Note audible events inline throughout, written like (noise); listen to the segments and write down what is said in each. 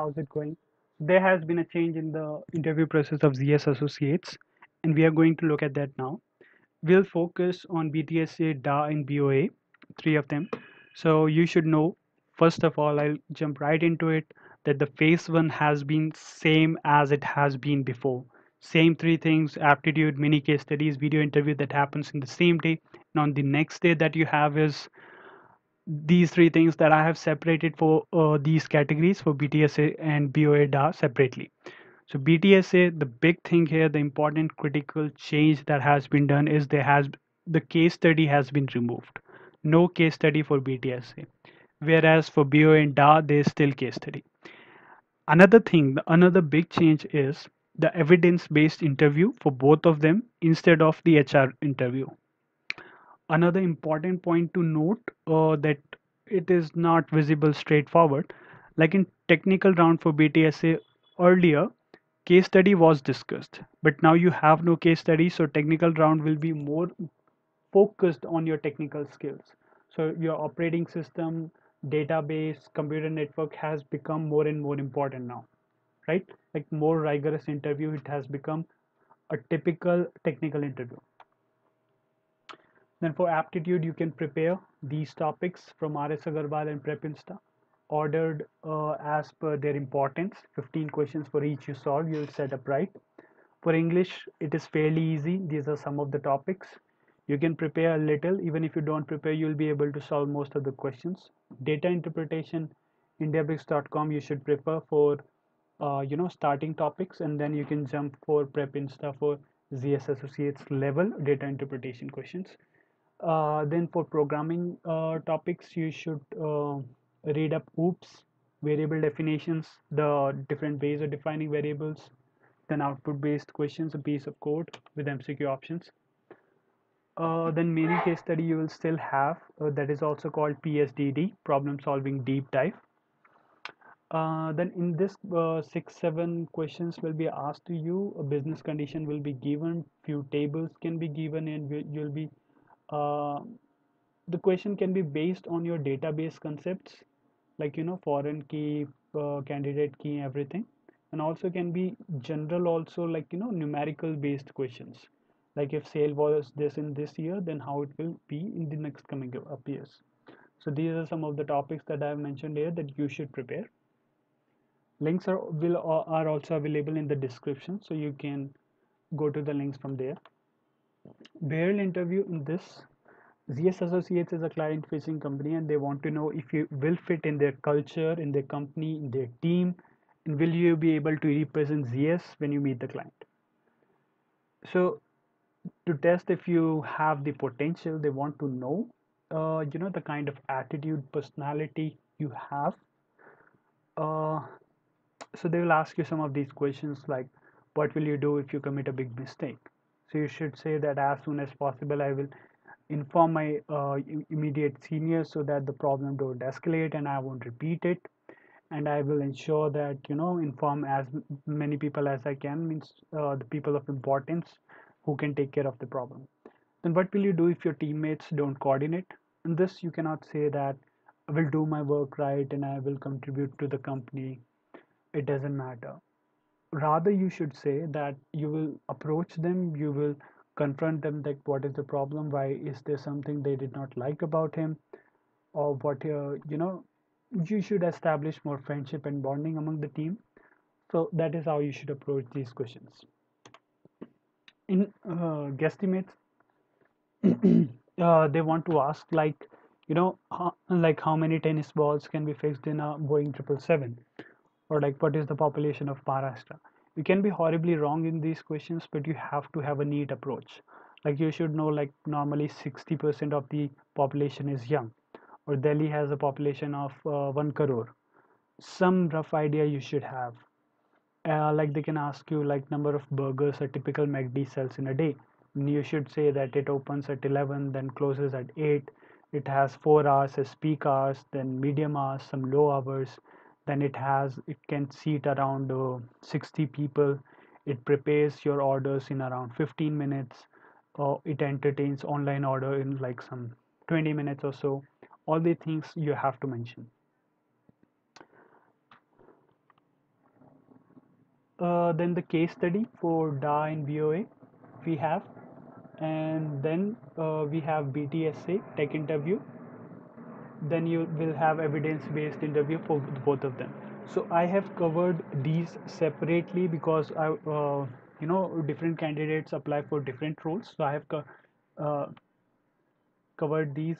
how's it going? There has been a change in the interview process of ZS Associates, and we are going to look at that now. We'll focus on BTSA, DA, and BOA, three of them. So you should know, first of all, I'll jump right into it, that the phase one has been same as it has been before. Same three things, aptitude, mini case studies, video interview that happens in the same day. And on the next day that you have is these three things that I have separated for uh, these categories for BTSA and BOA DA separately. So BTSA, the big thing here, the important critical change that has been done is there has the case study has been removed. No case study for BTSA. Whereas for BOA and DA, there is still case study. Another thing, another big change is the evidence-based interview for both of them instead of the HR interview another important point to note uh, that it is not visible straightforward. Like in technical round for btsa earlier case study was discussed but now you have no case study so technical round will be more focused on your technical skills. So your operating system database computer network has become more and more important now right? Like more rigorous interview it has become a typical technical interview then for aptitude, you can prepare these topics from RS Aggarwal and Prepinsta, ordered uh, as per their importance. 15 questions for each you solve, you'll set up right. For English, it is fairly easy. These are some of the topics. You can prepare a little. Even if you don't prepare, you'll be able to solve most of the questions. Data interpretation, indiabix.com, you should prepare for, uh, you know, starting topics, and then you can jump for Prepinsta for ZS Associates level data interpretation questions. Uh, then for programming uh, topics, you should uh, read up OOPS, variable definitions, the different ways of defining variables, then output-based questions, a piece of code with MCQ options. Uh, then mini case study you will still have uh, that is also called PSDD, problem solving deep dive. Then in this six seven questions will be asked to you a business condition will be given few tables can be given and you'll be uh, the question can be based on your database concepts like you know foreign key uh, candidate key everything. And also can be general also like you know numerical based questions. Like if sale was this in this year then how it will be in the next coming up years. So these are some of the topics that i have mentioned here that you should prepare. Links are will are also available in the description so you can go to the links from there behavioral interview in this ZS Associates is a client facing company and they want to know if you will fit in their culture, in their company, in their team, and will you be able to represent ZS when you meet the client. So to test if you have the potential, they want to know, uh, you know, the kind of attitude, personality you have. Uh, so they will ask you some of these questions like, what will you do if you commit a big mistake? So you should say that as soon as possible i will inform my uh, immediate seniors so that the problem don't escalate and i won't repeat it. And i will ensure that you know inform as many people as i can means uh, the people of importance who can take care of the problem. Then what will you do if your teammates don't coordinate? And this you cannot say that i will do my work right and i will contribute to the company. It doesn't matter rather you should say that you will approach them you will confront them like what is the problem why is there something they did not like about him or what uh, you know you should establish more friendship and bonding among the team. So that is how you should approach these questions. In uh, guesstimates (clears throat) uh, they want to ask like you know how, like how many tennis balls can be fixed in a boeing 777 or like what is the population of Maharashtra. You can be horribly wrong in these questions, but you have to have a neat approach. Like you should know like normally 60% of the population is young or Delhi has a population of uh, 1 crore. Some rough idea you should have. Uh, like they can ask you like number of burgers a typical MACD sells in a day. And you should say that it opens at 11, then closes at 8. It has 4 hours as peak hours, then medium hours, some low hours, then it has it can seat around uh, 60 people. It prepares your orders in around 15 minutes. Uh, it entertains online order in like some 20 minutes or so. All the things you have to mention. Uh, then the case study for DA and BOA we have. And then uh, we have BTSA tech interview then you will have evidence based interview for both of them so I have covered these separately because I uh, you know different candidates apply for different roles so I have co uh, covered these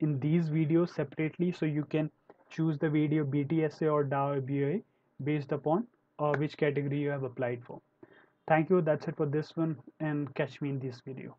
in these videos separately so you can choose the video BTSA or DA or BOA based upon uh, which category you have applied for. Thank you. That's it for this one and catch me in this video.